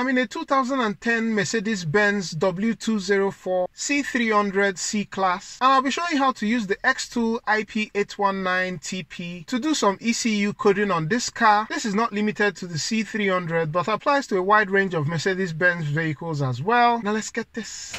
I'm in a 2010 Mercedes-Benz W204 C300 C-Class and I'll be showing you how to use the Xtool IP819TP to do some ECU coding on this car. This is not limited to the C300 but applies to a wide range of Mercedes-Benz vehicles as well. Now let's get this.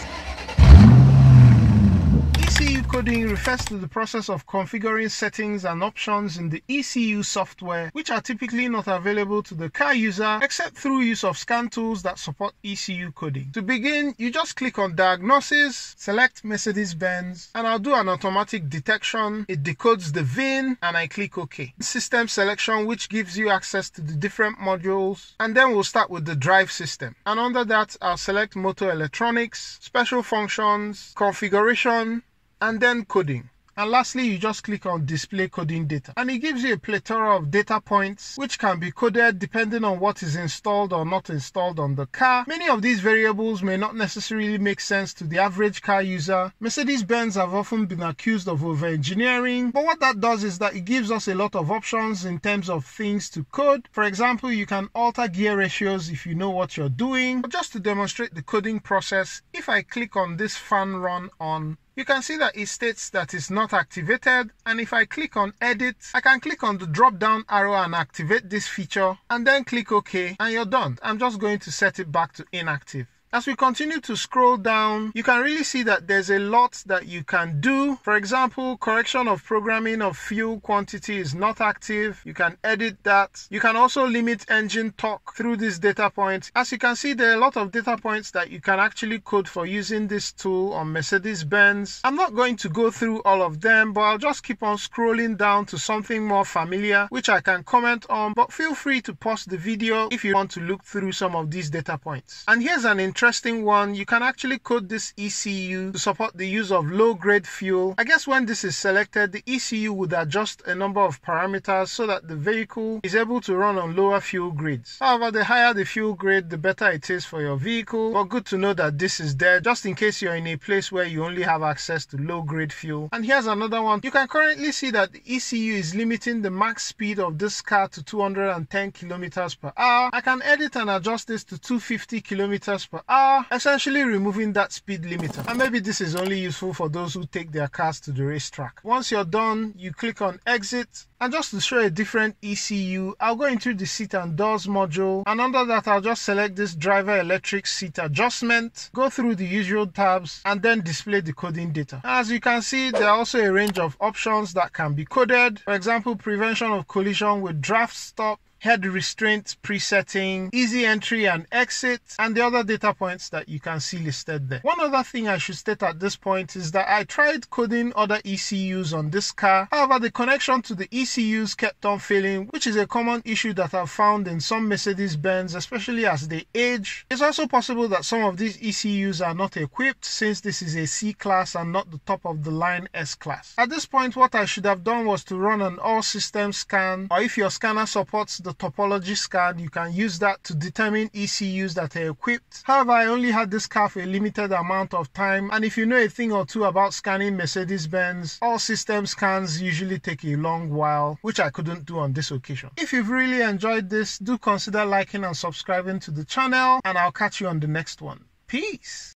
Coding refers to the process of configuring settings and options in the ECU software, which are typically not available to the car user except through use of scan tools that support ECU coding. To begin, you just click on Diagnosis, select Mercedes-Benz, and I'll do an automatic detection. It decodes the VIN, and I click OK. System selection, which gives you access to the different modules, and then we'll start with the drive system. And under that, I'll select Motor Electronics, Special Functions, Configuration, and then coding. And lastly, you just click on display coding data and it gives you a plethora of data points which can be coded depending on what is installed or not installed on the car. Many of these variables may not necessarily make sense to the average car user. Mercedes-Benz have often been accused of over-engineering, but what that does is that it gives us a lot of options in terms of things to code. For example, you can alter gear ratios if you know what you're doing. But just to demonstrate the coding process, if I click on this fan run on you can see that it states that it's not activated and if I click on edit I can click on the drop down arrow and activate this feature and then click OK and you're done. I'm just going to set it back to inactive. As we continue to scroll down, you can really see that there's a lot that you can do. For example, correction of programming of fuel quantity is not active. You can edit that. You can also limit engine torque through this data point. As you can see, there are a lot of data points that you can actually code for using this tool on Mercedes-Benz. I'm not going to go through all of them, but I'll just keep on scrolling down to something more familiar, which I can comment on, but feel free to pause the video if you want to look through some of these data points. And here's an interesting one. You can actually code this ECU to support the use of low-grade fuel. I guess when this is selected, the ECU would adjust a number of parameters so that the vehicle is able to run on lower fuel grades. However, the higher the fuel grade, the better it is for your vehicle. But good to know that this is there just in case you're in a place where you only have access to low-grade fuel. And here's another one. You can currently see that the ECU is limiting the max speed of this car to 210 kilometers per hour. I can edit and adjust this to 250 kilometers per hour, essentially removing that speed limiter. And maybe this is only useful for those who take their cars to the racetrack. Once you're done, you click on exit and just to show a different ECU, I'll go into the seat and doors module and under that I'll just select this driver electric seat adjustment, go through the usual tabs and then display the coding data. As you can see, there are also a range of options that can be coded. For example, prevention of collision with draft stop, head restraint presetting, easy entry and exit, and the other data points that you can see listed there. One other thing I should state at this point is that I tried coding other ECUs on this car. However, the connection to the ECUs kept on failing, which is a common issue that I've found in some Mercedes-Benz, especially as they age. It's also possible that some of these ECUs are not equipped since this is a C-class and not the top of the line S-class. At this point, what I should have done was to run an all system scan, or if your scanner supports the the topology scan, you can use that to determine ECUs that are equipped. However, I only had this car for a limited amount of time, and if you know a thing or two about scanning Mercedes-Benz, all system scans usually take a long while, which I couldn't do on this occasion. If you've really enjoyed this, do consider liking and subscribing to the channel, and I'll catch you on the next one. Peace!